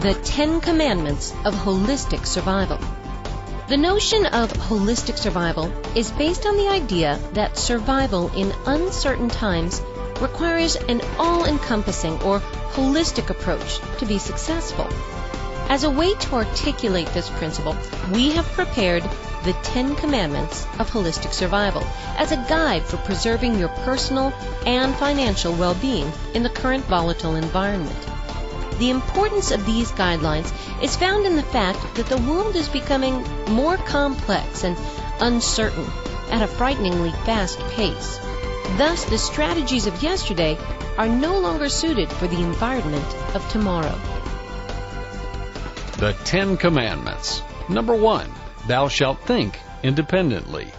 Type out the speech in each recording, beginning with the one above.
the Ten Commandments of Holistic Survival. The notion of holistic survival is based on the idea that survival in uncertain times requires an all encompassing or holistic approach to be successful. As a way to articulate this principle, we have prepared the Ten Commandments of Holistic Survival as a guide for preserving your personal and financial well being in the current volatile environment. The importance of these guidelines is found in the fact that the world is becoming more complex and uncertain at a frighteningly fast pace. Thus, the strategies of yesterday are no longer suited for the environment of tomorrow. The Ten Commandments. Number one, thou shalt think independently.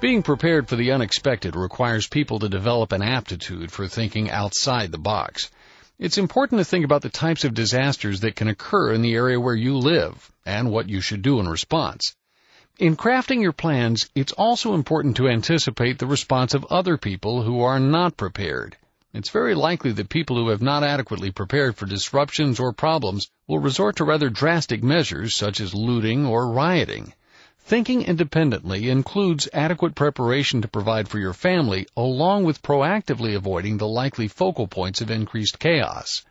Being prepared for the unexpected requires people to develop an aptitude for thinking outside the box. It's important to think about the types of disasters that can occur in the area where you live and what you should do in response. In crafting your plans, it's also important to anticipate the response of other people who are not prepared. It's very likely that people who have not adequately prepared for disruptions or problems will resort to rather drastic measures such as looting or rioting. Thinking independently includes adequate preparation to provide for your family along with proactively avoiding the likely focal points of increased chaos.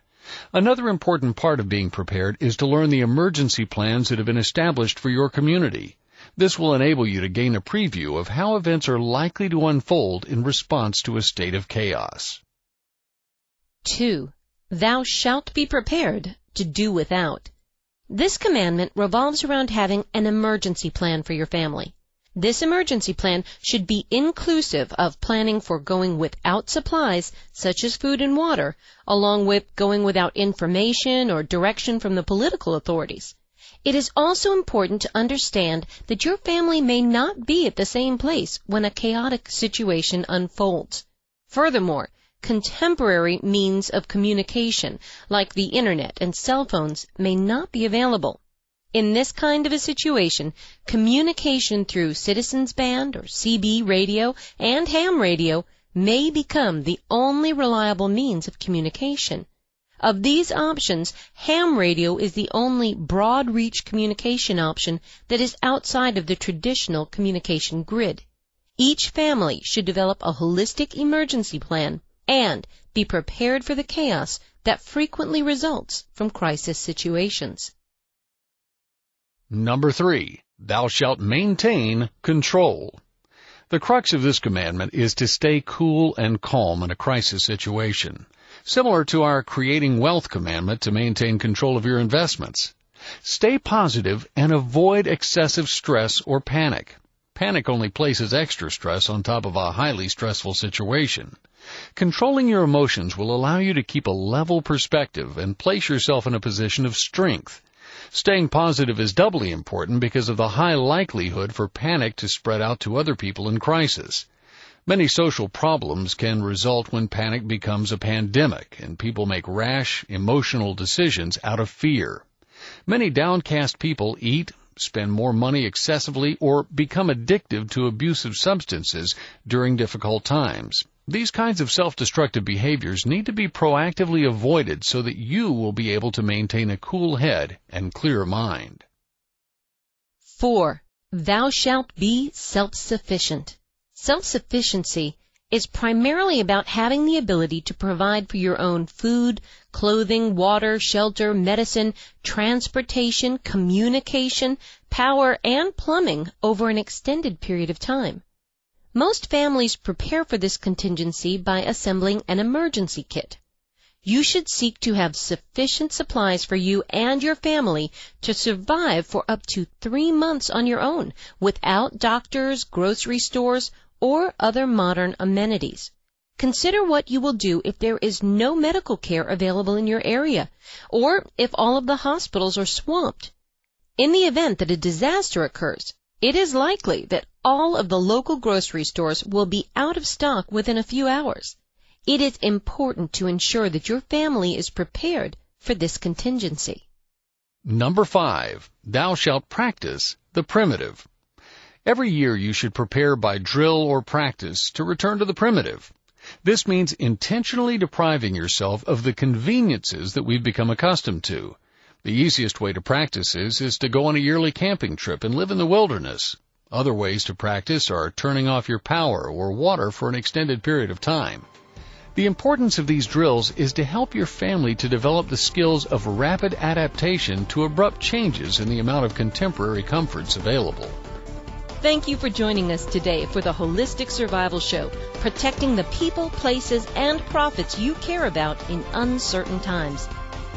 Another important part of being prepared is to learn the emergency plans that have been established for your community. This will enable you to gain a preview of how events are likely to unfold in response to a state of chaos. 2. Thou shalt be prepared to do without. This commandment revolves around having an emergency plan for your family. This emergency plan should be inclusive of planning for going without supplies, such as food and water, along with going without information or direction from the political authorities. It is also important to understand that your family may not be at the same place when a chaotic situation unfolds. Furthermore, contemporary means of communication, like the internet and cell phones, may not be available. In this kind of a situation, communication through Citizens Band or CB radio and ham radio may become the only reliable means of communication. Of these options, ham radio is the only broad reach communication option that is outside of the traditional communication grid. Each family should develop a holistic emergency plan and be prepared for the chaos that frequently results from crisis situations. Number three, thou shalt maintain control. The crux of this commandment is to stay cool and calm in a crisis situation similar to our creating wealth commandment to maintain control of your investments. Stay positive and avoid excessive stress or panic. Panic only places extra stress on top of a highly stressful situation. Controlling your emotions will allow you to keep a level perspective and place yourself in a position of strength. Staying positive is doubly important because of the high likelihood for panic to spread out to other people in crisis. Many social problems can result when panic becomes a pandemic and people make rash, emotional decisions out of fear. Many downcast people eat, spend more money excessively, or become addictive to abusive substances during difficult times. These kinds of self-destructive behaviors need to be proactively avoided so that you will be able to maintain a cool head and clear mind. 4. Thou shalt be self-sufficient. Self-sufficiency is primarily about having the ability to provide for your own food, clothing, water, shelter, medicine, transportation, communication, power, and plumbing over an extended period of time. Most families prepare for this contingency by assembling an emergency kit. You should seek to have sufficient supplies for you and your family to survive for up to three months on your own without doctors, grocery stores, or other modern amenities. Consider what you will do if there is no medical care available in your area, or if all of the hospitals are swamped. In the event that a disaster occurs, it is likely that all of the local grocery stores will be out of stock within a few hours. It is important to ensure that your family is prepared for this contingency. Number five, thou shalt practice the primitive. Every year you should prepare by drill or practice to return to the primitive. This means intentionally depriving yourself of the conveniences that we've become accustomed to. The easiest way to practice this is to go on a yearly camping trip and live in the wilderness. Other ways to practice are turning off your power or water for an extended period of time. The importance of these drills is to help your family to develop the skills of rapid adaptation to abrupt changes in the amount of contemporary comforts available. Thank you for joining us today for the Holistic Survival Show, protecting the people, places, and profits you care about in uncertain times.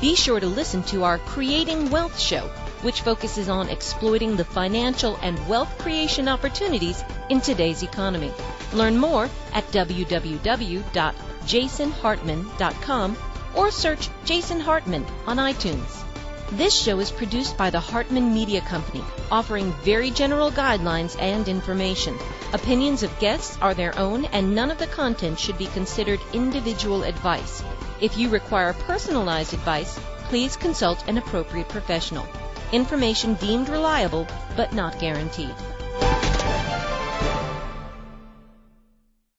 Be sure to listen to our Creating Wealth show, which focuses on exploiting the financial and wealth creation opportunities in today's economy. Learn more at www.jasonhartman.com or search Jason Hartman on iTunes. This show is produced by the Hartman Media Company, offering very general guidelines and information. Opinions of guests are their own, and none of the content should be considered individual advice. If you require personalized advice, please consult an appropriate professional. Information deemed reliable, but not guaranteed.